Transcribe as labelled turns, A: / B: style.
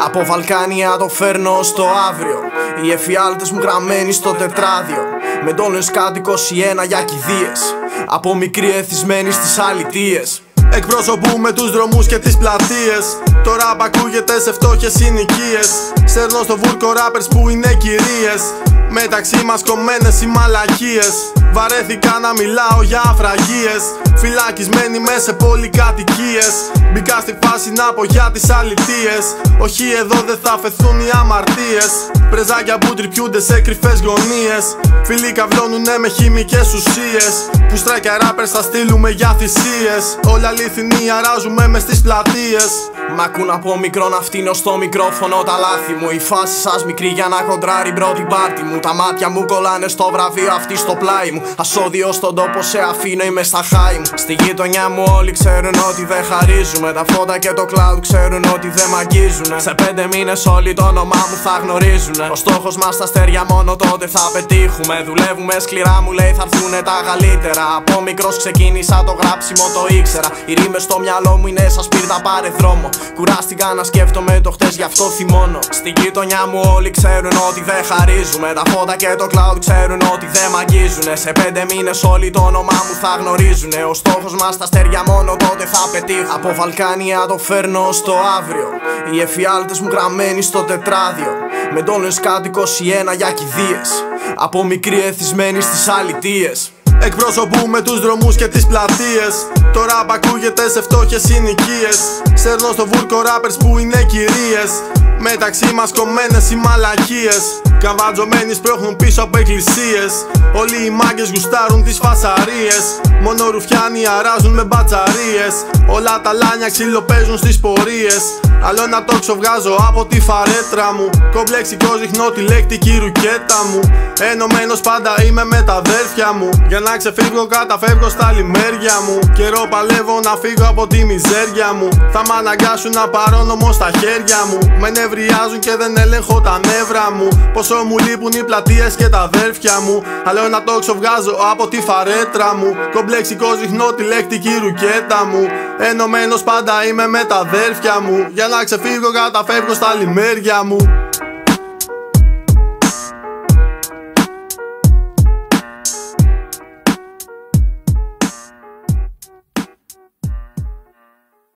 A: Από Βαλκάνια το φέρνω στο αύριο. Οι εφιάλτες μου γραμμένοι στο τετράδιο. Με τόνες κάτω 21 για κηδείες. Από μικρή εθισμένη στις αλητίες.
B: Εκπροσωπούμε τους δρομούς και τις πλατείες. Το ραπ ακούγεται σε φτώχες συνοικίες. Σέρνω στο βούρκο rappers που είναι κυρίες. Μεταξύ μας κομμένες οι μαλακίες. Βαρέθηκα να μιλάω για αφραγίες. Φυλακισμένοι μέσα σε πολυκατοικίες Μπήκα στη φάση να πω για τις αλητίες. Όχι εδώ δεν θα φεθούν οι αμαρτίες. Πρεζάκια που τρυπιούνται σε κρυφές γωνίες. Φίλοι καυλώνουνε με χημικές ουσίες Που στράκια ράπερς θα στείλουμε για θυσίες. Όλα αληθινοί αράζουμε μες στις πλατείες.
A: Μ' ακούν από μικρό να φτύνω στο μικρόφωνο τα λάθη μου. Η φάση σας μικρή για να κοντράρει πρώτη πάρτι μου. Τα μάτια μου κολλάνε στο βραβείο αυτή στο πλάι μου. Ασώδιο στον τόπο σε αφήνω είμαι στα χάη μου. Στη γειτονιά μου όλοι ξέρουν ότι δεν χαρίζουμε. Τα φώτα και το cloud ξέρουν ότι δεν μαγίζουν Σε πέντε μήνες όλοι το όνομά μου θα γνωρίζουν Ο στόχος μας στα αστέρια μόνο τότε θα πετύχουμε. Δουλεύουμε σκληρά μου λέει θα έρθουνε τα καλύτερα Από μικρός ξεκίνησα το γράψιμο το ήξερα. Οι ρήμες στο μυαλό μου είναι σαν σπίρτα πάρε δρόμο. Κουράστηκα να σκέφτομαι το χτες γι' αυτό θυμώνω. Στη γειτονιά μου όλοι ξέρουν ότι δεν χαρίζουμε. Τα φώτα και το cloud ξέρουν ότι δεν μαγίζουνε. Σε πέντε μήνες όλοι το όνομά μου θα γνωρίζουνε. Ο στόχος μας τα αστέρια μόνο τότε θα πετύχω Από Βαλκάνια το φέρνω στο αύριο. Οι εφιάλτες μου γραμμένοι στο τετράδιο. Με τόνες κάτω 21 για κηδείες. Από μικρή εθισμένη στις αλητίες
B: Εκπροσωπούμε τους δρομούς και τις πλατείες. Το ραπ ακούγεται σε φτώχες συνοικίες. Σέρνω στο βούρκο rappers που είναι κυρίες. Μεταξύ μας κομμένες οι μαλακίες Καβατζωμένοι σπρώχνουν πίσω από εκκλησίες. Όλοι οι μάγκες γουστάρουν τις φασαρίες. Μόνο ρουφιάνοι αράζουν με μπατσαρίες. Όλα τα λάνια ξυλοπαίζουν στις πορείες. Άλλο ένα τόξο βγάζω από τη φαρέτρα μου. Κομπλεξικό δείχνω τη λέκτικη ρουκέτα μου. Ενωμένος πάντα είμαι με τα αδέρφια μου. Για να ξεφύγω καταφεύγω στα λιμέρια μου. Καιρό παλεύω να φύγω από τη μιζέρια μου. Θα μ' αναγκάσουν να πάρω νομό στα χέρια μου. Με νευριάζουν και δεν έλεγχω τα νεύρα μου. Πόσο μου λείπουν οι πλατείες και τα αδέρφια μου. Άλλο ένα τόξο βγάζω από τη φαρέτρα μου. Κομπλεξικό δείχνω τη λέκτικη ρουκέτα μου. Ενωμένος πάντα είμαι με τα αδέρφια μου. Για να ξεφύγω καταφεύγω στα λιμέρια μου